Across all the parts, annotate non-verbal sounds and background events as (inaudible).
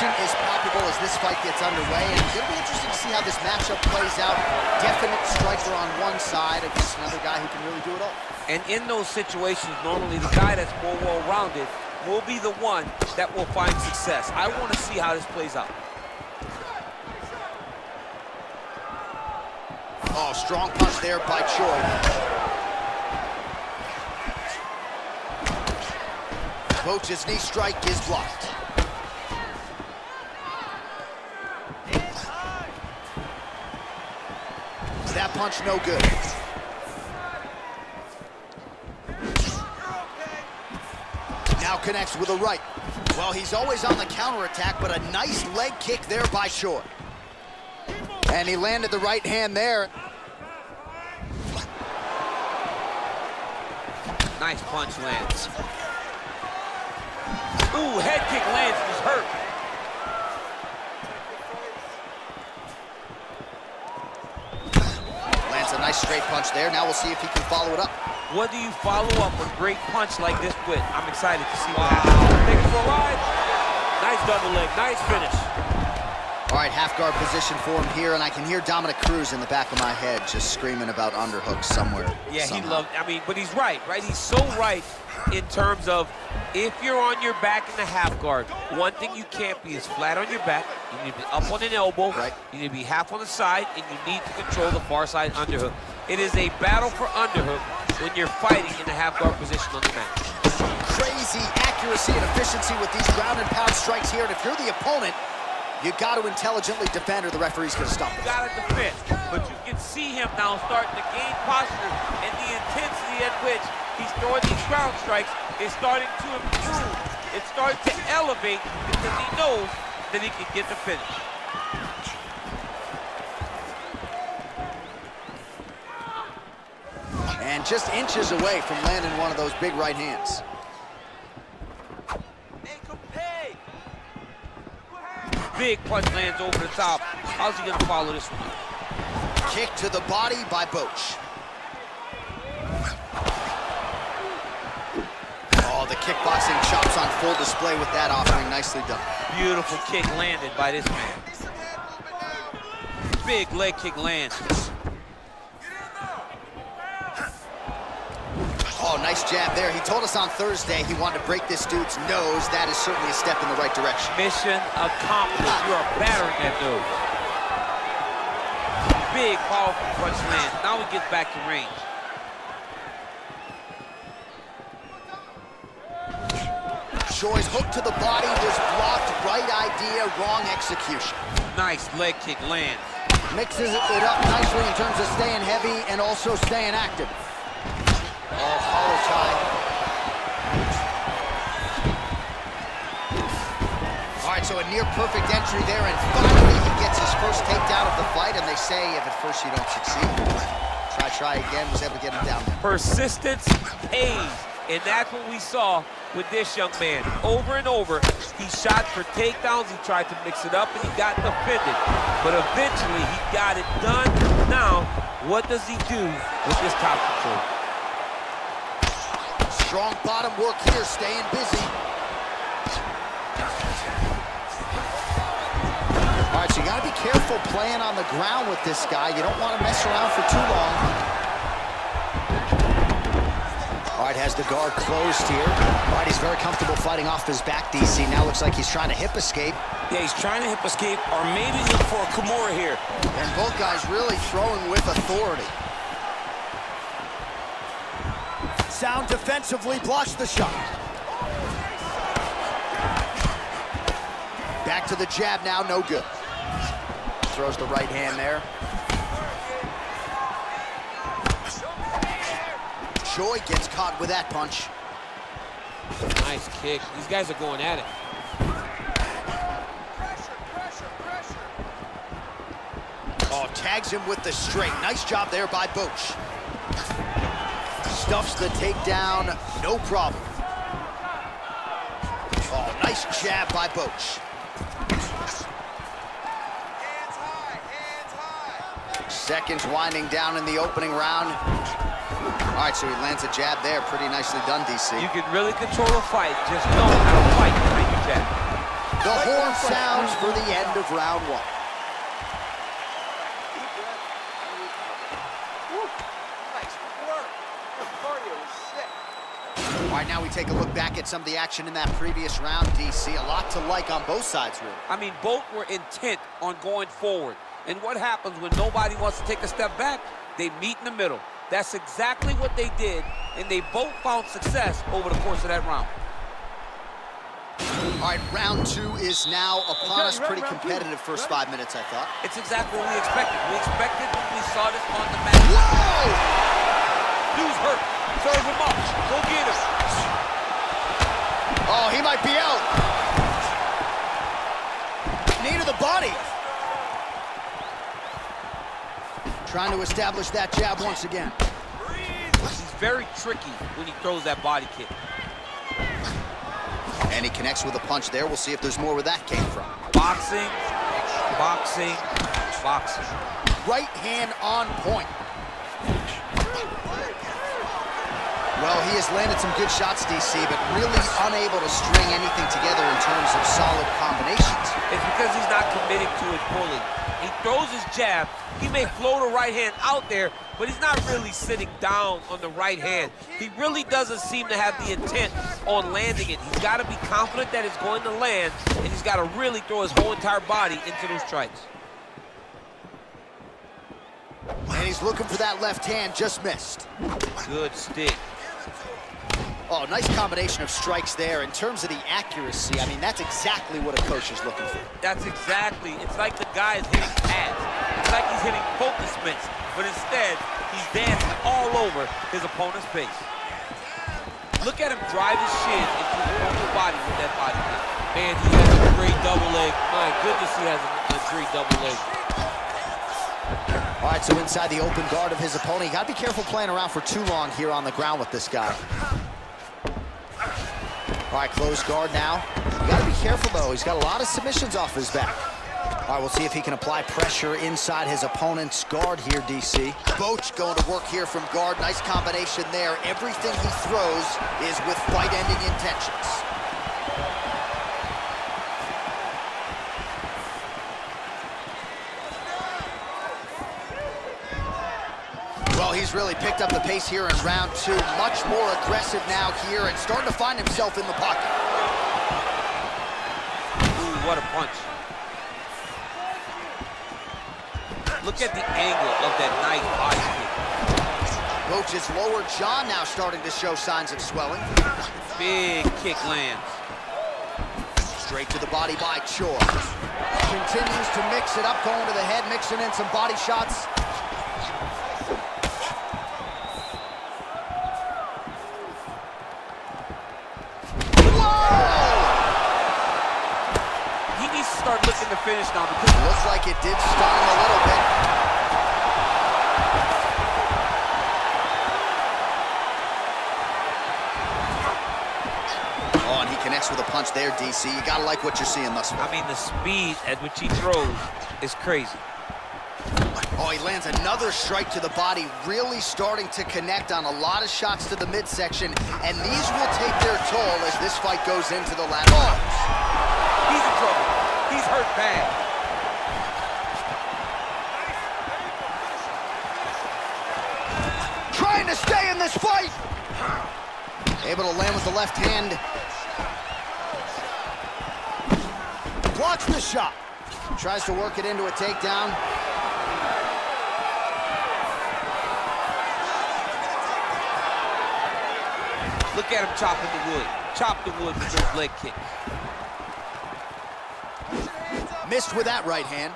tension is palpable as this fight gets underway, and it'll be interesting to see how this matchup plays out. Definite striker on one side against another guy who can really do it all. And in those situations, normally the guy that's more well-rounded will be the one that will find success. I want to see how this plays out. Oh, strong punch there by Choi. Boach's knee strike is blocked. That punch no good. Now connects with a right. Well, he's always on the counterattack, but a nice leg kick there by Choi. And he landed the right hand there. Nice punch lands. Ooh, head kick lands, he's hurt. Lands a nice straight punch there. Now we'll see if he can follow it up. What do you follow up a great punch like this with? I'm excited to see what happens. Take it for a ride. Nice double leg, nice finish. All right, half guard position for him here, and I can hear Dominick Cruz in the back of my head just screaming about underhooks somewhere. Yeah, somehow. he loved, I mean, but he's right, right? He's so right in terms of if you're on your back in the half guard, one thing you can't be is flat on your back. You need to be up on an elbow. Right. You need to be half on the side, and you need to control the far side underhook. It is a battle for underhook when you're fighting in the half guard position on the mat. Crazy accuracy and efficiency with these ground and pound strikes here, and if you're the opponent, you got to intelligently defend or the referee's going to stop You it. got to defend, but you can see him now starting to gain posture and the intensity at which he's throwing these ground strikes is starting to improve. It's starting to elevate because he knows that he can get the finish. And just inches away from landing one of those big right hands. Big punch lands over the top. How's he gonna follow this one? Kick to the body by Boach. Oh, the kickboxing chops on full display with that offering. Nicely done. Beautiful kick landed by this man. Big leg kick lands. Oh, nice jab there. He told us on Thursday he wanted to break this dude's nose. That is certainly a step in the right direction. Mission accomplished. You are battering that dude. Big, powerful punch lands. Now he gets back to range. Choi's hook to the body was blocked. Right idea, wrong execution. Nice leg kick lands. Mixes it up nicely in terms of staying heavy and also staying active. Oh, hollow tie. All right, so a near perfect entry there, and finally he gets his first takedown of the fight, and they say if at first you don't succeed, try, try again, was able to get him down. Persistence pays, and that's what we saw with this young man. Over and over, he shot for takedowns, he tried to mix it up, and he got defended. But eventually, he got it done. Now, what does he do with this top control? Strong bottom work here, staying busy. All right, so you gotta be careful playing on the ground with this guy. You don't want to mess around for too long. All right, has the guard closed here. All right, he's very comfortable fighting off his back, DC. Now looks like he's trying to hip escape. Yeah, he's trying to hip escape or maybe look for a Kimura here. And both guys really throwing with authority. Sound defensively blocks the shot. Back to the jab now, no good. Throws the right hand there. Choi gets caught with that punch. Nice kick. These guys are going at it. Oh, tags him with the straight. Nice job there by Boach. Stuffs the takedown, no problem. Oh, nice jab by Boach. Seconds winding down in the opening round. All right, so he lands a jab there. Pretty nicely done, DC. You can really control a fight. Just know how to fight jab. The horn sounds for the end of round one. All right, now we take a look back at some of the action in that previous round, DC. A lot to like on both sides, really. I mean, both were intent on going forward. And what happens when nobody wants to take a step back? They meet in the middle. That's exactly what they did, and they both found success over the course of that round. All right, round two is now upon us. Pretty competitive first five minutes, I thought. It's exactly what we expected. We expected when we saw this on the mat. Whoa! Dude's hurt. Serve him up. Go get him. Oh, he might be out. Knee to the body. Trying to establish that jab once again. He's very tricky when he throws that body kick. And he connects with a punch there. We'll see if there's more where that came from. Boxing, boxing, boxing. Right hand on point. Well, he has landed some good shots, DC, but really unable to string anything together in terms of solid combinations. It's because he's not committing to it fully. He throws his jab. He may float a right hand out there, but he's not really sitting down on the right hand. He really doesn't seem to have the intent on landing it. He's got to be confident that it's going to land, and he's got to really throw his whole entire body into those strikes. And he's looking for that left hand, just missed. Good stick. Oh, nice combination of strikes there. In terms of the accuracy, I mean, that's exactly what a coach is looking for. That's exactly. It's like the guy is hitting pads. It's like he's hitting focus mitts, but instead, he's dancing all over his opponent's face. Look at him drive his shin into his opponent's body with that body kick. Man, he has a great double leg. My goodness, he has a, a great double leg. All right, so inside the open guard of his opponent, you got to be careful playing around for too long here on the ground with this guy. All right, close guard now. You got to be careful, though. He's got a lot of submissions off his back. All right, we'll see if he can apply pressure inside his opponent's guard here, DC. Boach going to work here from guard. Nice combination there. Everything he throws is with fight-ending intentions. He's really picked up the pace here in round two. Much more aggressive now here and starting to find himself in the pocket. Ooh, what a punch. Look at the angle of that nice body kick. Boach's lower jaw now starting to show signs of swelling. Big kick lands. Straight to the body by Choi. Continues to mix it up, going to the head, mixing in some body shots. He needs to start looking to finish now because Looks like it did stun him a little bit. Oh, and he connects with a punch there, DC. You gotta like what you're seeing thus far. I mean, the speed at which he throws is crazy. Oh, he lands another strike to the body, really starting to connect on a lot of shots to the midsection, and these will take their toll as this fight goes into the latter rounds. He's in trouble. He's hurt bad. Trying to stay in this fight. Able to land with the left hand. Blocks the shot. Tries to work it into a takedown. Look at him chopping the wood. Chop the wood with those leg kicks. Missed with that right hand.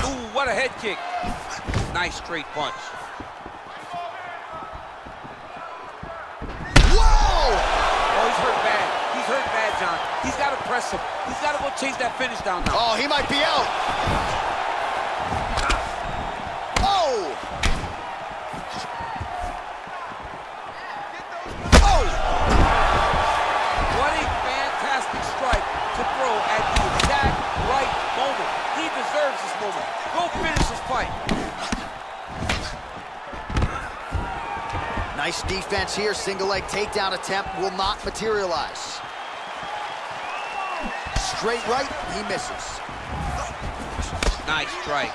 Ooh, what a head kick. Nice straight punch. Whoa! Oh, he's hurt bad. He's hurt bad, John. He's got to press him. He's got to go chase that finish down now. Oh, he might be out. Oh! Oh! What a fantastic strike to throw at the exact right moment. He deserves this moment. Go finish this fight. Nice defense here. Single leg takedown attempt will not materialize. Straight right, he misses. Nice strike.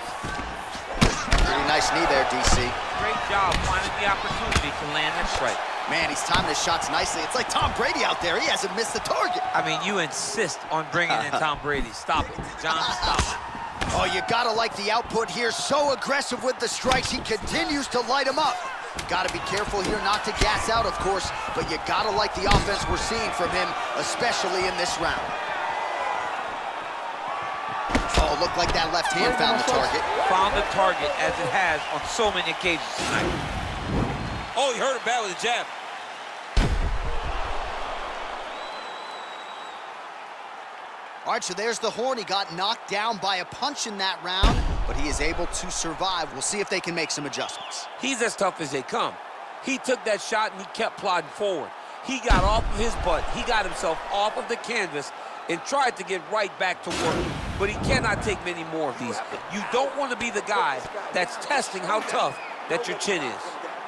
Pretty nice knee there, DC. Great job finding the opportunity to land that strike. Man, he's timing his shots nicely. It's like Tom Brady out there. He hasn't missed the target. I mean, you insist on bringing in Tom Brady. Stop it. John, stop it. (laughs) Oh, you gotta like the output here. So aggressive with the strikes. He continues to light him up. Gotta be careful here not to gas out, of course, but you gotta like the offense we're seeing from him, especially in this round. Oh, looked like that left hand found the target. Found the target as it has on so many occasions tonight. Oh, he hurt him bad with a jab. All right, so there's the horn. He got knocked down by a punch in that round, but he is able to survive. We'll see if they can make some adjustments. He's as tough as they come. He took that shot and he kept plodding forward. He got off of his butt. He got himself off of the canvas and tried to get right back to work. But he cannot take many more of these. You don't want to be the guy that's testing how tough that your chin is.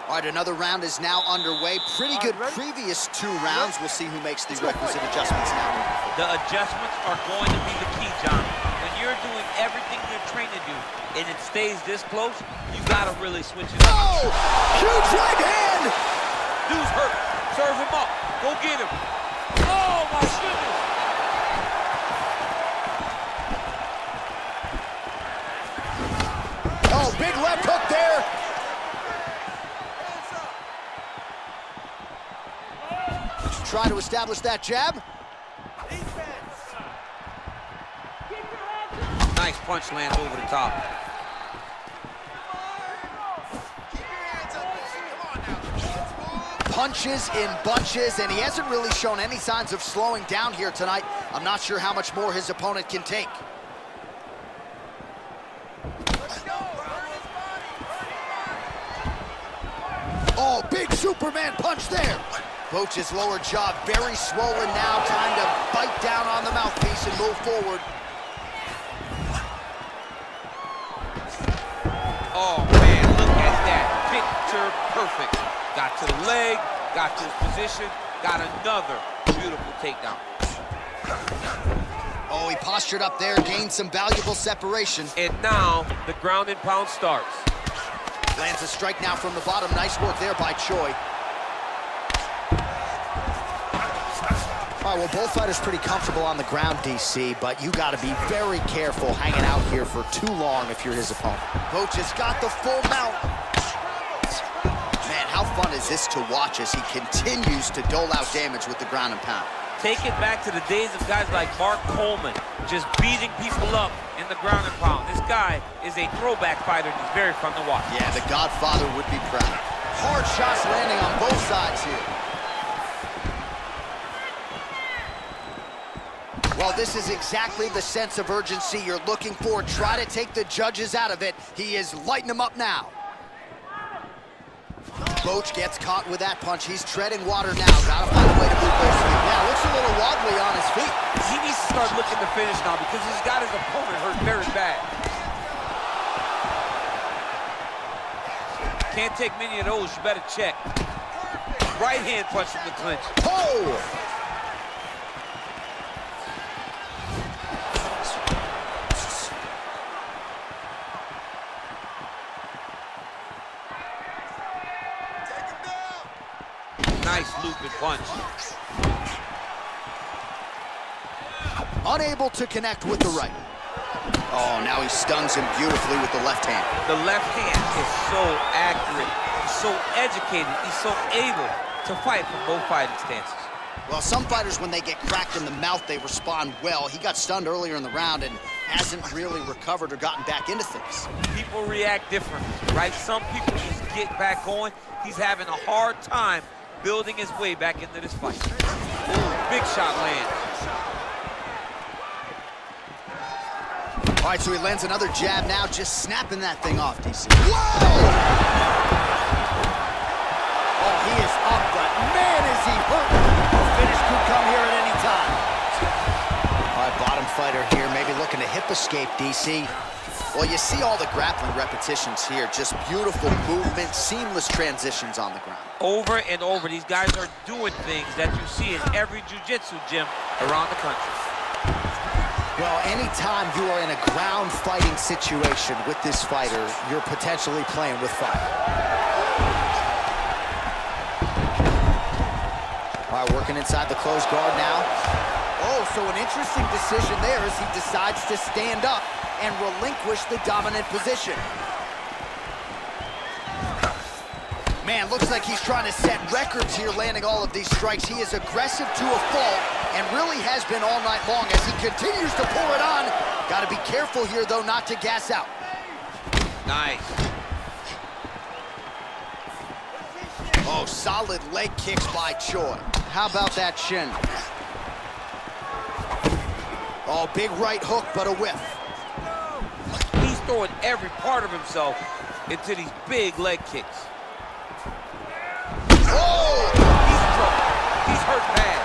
All right, another round is now underway. Pretty good previous two rounds. We'll see who makes the requisite adjustments now. The adjustments are going to be the key, John. You're doing everything you're trained to do and it stays this close, you got to really switch it up. Oh! Huge right hand! Dude's hurt. Serve him up. Go get him. Oh, my goodness. Oh, big left hook there. Try to establish that jab. Nice punch lands over the top. Punches in bunches, and he hasn't really shown any signs of slowing down here tonight. I'm not sure how much more his opponent can take. Oh, big Superman punch there. Boach's lower jaw very swollen now. Time to bite down on the mouthpiece and move forward. Oh, man, look at that. Picture perfect. Got to the leg, got to his position, got another beautiful takedown. Oh, he postured up there, gained some valuable separation. And now the ground and pound starts. Lands a strike now from the bottom. Nice work there by Choi. Right, well, both fighters pretty comfortable on the ground, DC, but you got to be very careful hanging out here for too long if you're his opponent. Coach has got the full mount. Man, how fun is this to watch as he continues to dole out damage with the ground and pound? Take it back to the days of guys like Mark Coleman, just beating people up in the ground and pound. This guy is a throwback fighter and he's very fun to watch. Yeah, the Godfather would be proud. Hard shots landing on both sides here. Well, this is exactly the sense of urgency you're looking for. Try to take the judges out of it. He is lighting them up now. Boach gets caught with that punch. He's treading water now. Gotta find a way to move those feet. Yeah, looks a little wobbly on his feet. He needs to start looking to finish now because he's got his opponent hurt very bad. Can't take many of those, you better check. Right hand punch from the clinch. Oh! Nice looping punch. Unable to connect with the right. Oh, now he stuns him beautifully with the left hand. The left hand is so accurate, he's so educated, he's so able to fight from both fighting stances. Well, some fighters, when they get cracked in the mouth, they respond well. He got stunned earlier in the round and hasn't really recovered or gotten back into things. People react differently, right? Some people just get back going. He's having a hard time building his way back into this fight. Ooh, big shot lands. All right, so he lands another jab now, just snapping that thing off, DC. Whoa! Oh, he is up, but man, is he hurt. The finish could come here at any time. All right, bottom fighter here, maybe looking to hip escape, DC. Well, you see all the grappling repetitions here. Just beautiful movement, seamless transitions on the ground. Over and over, these guys are doing things that you see in every jiu-jitsu gym around the country. Well, anytime you are in a ground fighting situation with this fighter, you're potentially playing with fire. All right, working inside the closed guard now. Oh, so an interesting decision there as he decides to stand up and relinquish the dominant position. Man, looks like he's trying to set records here, landing all of these strikes. He is aggressive to a fault and really has been all night long as he continues to pour it on. Got to be careful here, though, not to gas out. Nice. Oh, solid leg kicks by Choi. How about that shin? Oh, big right hook, but a whiff. Throwing every part of himself into these big leg kicks. Oh! He's trouble. He's hurt bad.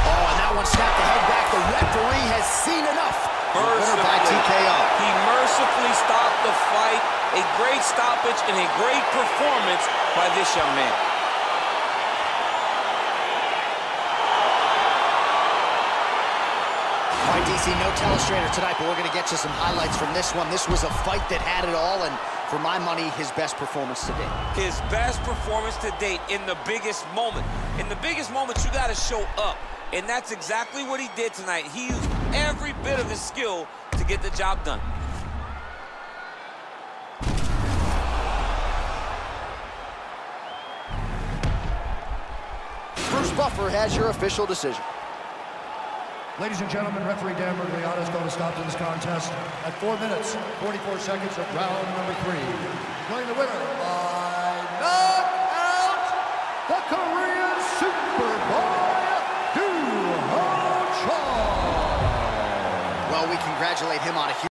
Oh, and that one snapped the head back. The referee has seen enough. Winner by TKO. He mercifully stopped the fight. A great stoppage and a great performance by this young man. DC, no telestrator tonight, but we're going to get you some highlights from this one. This was a fight that had it all, and for my money, his best performance to date. His best performance to date in the biggest moment. In the biggest moment, you got to show up. And that's exactly what he did tonight. He used every bit of his skill to get the job done. Bruce Buffer has your official decision. Ladies and gentlemen, referee Dan Miragliotta is going to stop to this contest at 4 minutes, 44 seconds of round number three. Declaring the winner by knockout, the Korean Superboy, Doo Ho Choi. Well, we congratulate him on a huge